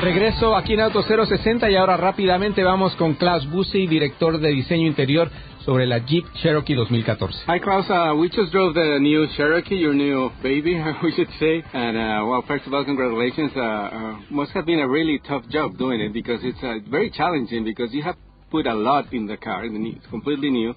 regreso aquí en Auto 060 y ahora rápidamente vamos con Klaus Busse, director de diseño interior sobre la Jeep Cherokee 2014. Hi Klaus, uh, we just drove the new Cherokee, your new baby, we should say. And uh, well, first of all, congratulations. Uh, uh, must have been a really tough job doing it because it's uh, very challenging because you have put a lot in the car. It's completely new,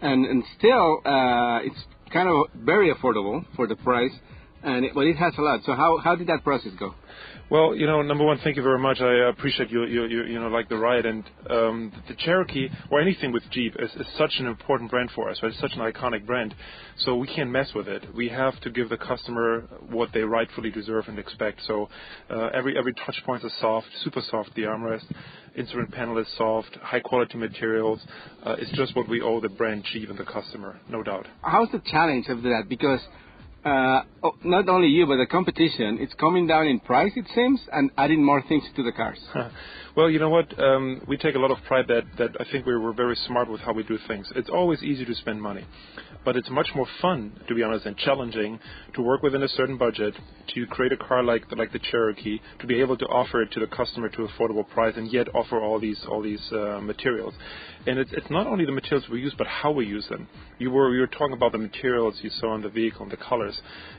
and and still uh, it's kind of very affordable for the price. And it, but it has a lot. So how how did that process go? Well, you know, number one, thank you very much. I appreciate you, you, you, you know, like the ride and um, the Cherokee or anything with Jeep is, is such an important brand for us. Right? It's such an iconic brand, so we can't mess with it. We have to give the customer what they rightfully deserve and expect. So uh, every every touch point is soft, super soft. The armrest, instrument panel is soft, high quality materials. Uh, it's just what we owe the brand Jeep and the customer, no doubt. How's the challenge of that? Because uh, not only you, but the competition, it's coming down in price, it seems, and adding more things to the cars. well, you know what? Um, we take a lot of pride that, that I think we were very smart with how we do things. It's always easy to spend money, but it's much more fun, to be honest, and challenging to work within a certain budget, to create a car like like the Cherokee, to be able to offer it to the customer to affordable price, and yet offer all these all these uh, materials. And it's it's not only the materials we use, but how we use them. You were you were talking about the materials you saw on the vehicle and the colors,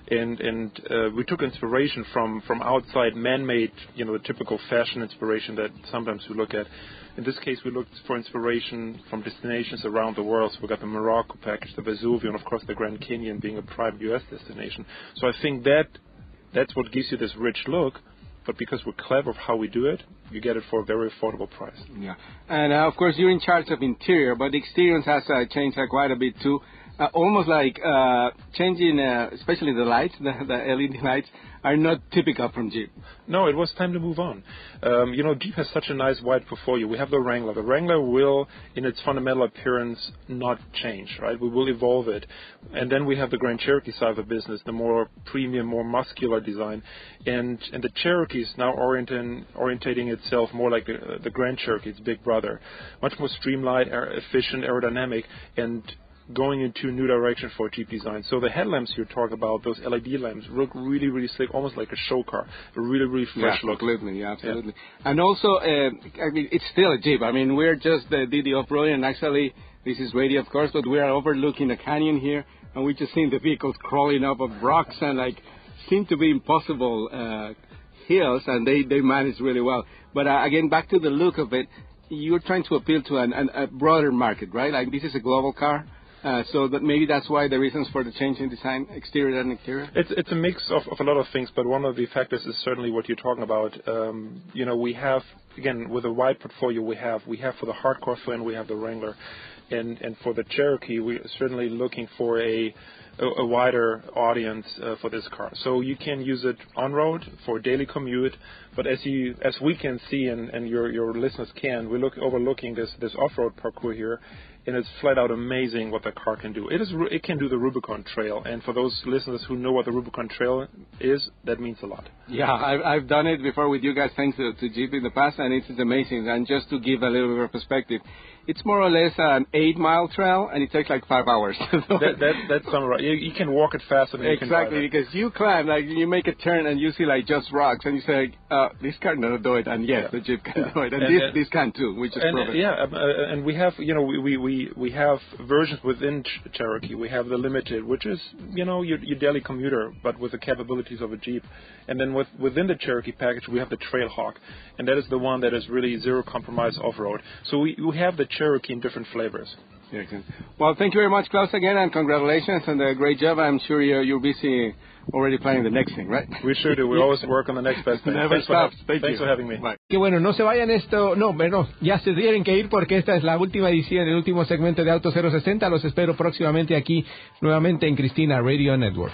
and and uh, we took inspiration from from outside man-made, you know, the typical fashion inspiration that sometimes we look at. In this case, we looked for inspiration from destinations around the world. So we got the Morocco package, the Vesuvio, and of course the Grand Canyon being a prime U.S. destination. So I think that that's what gives you this rich look. But because we're clever of how we do it, you get it for a very affordable price. Yeah, and uh, of course you're in charge of interior, but the experience has uh, changed uh, quite a bit too uh, almost like uh, changing, uh, especially the lights, the, the, LED lights, are not typical from Jeep. No, it was time to move on. Um, you know, Jeep has such a nice wide portfolio. We have the Wrangler. The Wrangler will, in its fundamental appearance, not change, right? We will evolve it. And then we have the Grand Cherokee side of the business, the more premium, more muscular design. And, and the Cherokee is now orienting, orientating itself more like the, the Grand Cherokee, its big brother. Much more streamlined, efficient, aerodynamic, and going into a new direction for Jeep design. So the headlamps you talk about, those LED lamps, look really, really slick, almost like a show car. A really, really fresh yeah, look. Absolutely, yeah, absolutely. Yeah. And also, uh, I mean, it's still a Jeep. I mean, we're just uh, did the off-road, and actually, this is radio, of course, but we are overlooking a canyon here, and we just seen the vehicles crawling up of rocks and like seem to be impossible uh, hills, and they they manage really well. But uh, again, back to the look of it, you're trying to appeal to an, an, a broader market, right? Like this is a global car. Uh, so that maybe that's why the reasons for the change in design, exterior and interior. It's it's a mix of, of a lot of things, but one of the factors is certainly what you're talking about. Um, you know, we have again with a wide portfolio we have we have for the hardcore fan we have the Wrangler, and and for the Cherokee we're certainly looking for a a, wider audience uh, for this car. So you can use it on road for daily commute, but as you as we can see and, and your your listeners can, we look overlooking this this off-road parcours here, and it's flat out amazing what the car can do. It is it can do the Rubicon Trail, and for those listeners who know what the Rubicon Trail is, that means a lot. Yeah, I've, I've done it before with you guys, thanks to, to Jeep in the past, and it's amazing. And just to give a little bit of perspective, it's more or less an eight-mile trail, and it takes like five hours. that, that, that's right. You, you, can walk it faster than exactly you because you climb like you make a turn and you see like just rocks, and you say, uh, "This car cannot do it," and yes, yeah. the Jeep can yeah. do it, and, and this and, this can too, which is and, proven. Yeah, um, uh, and we have you know we we we have versions within Ch- Cherokee. We have the Limited, which is you know your, your daily commuter, but with the capabilities of a Jeep, and then with, within the Cherokee package we have the Trailhawk, and that is the one that is really zero compromise off road. So we we have the Cherokee in different flavors. Well, thank you very much, Klaus, again, and congratulations on the great job. I'm sure you're, you're busy already planning the next thing, right? We sure do. We always work on the next best thing. Never thanks stops. For, thank thanks you. for having me. Bye. Que bueno, no se vayan esto, no, bueno, ya se tienen que ir porque esta es la última edición, el último segmento de Auto 060. Los espero próximamente aquí nuevamente en Cristina Radio Network.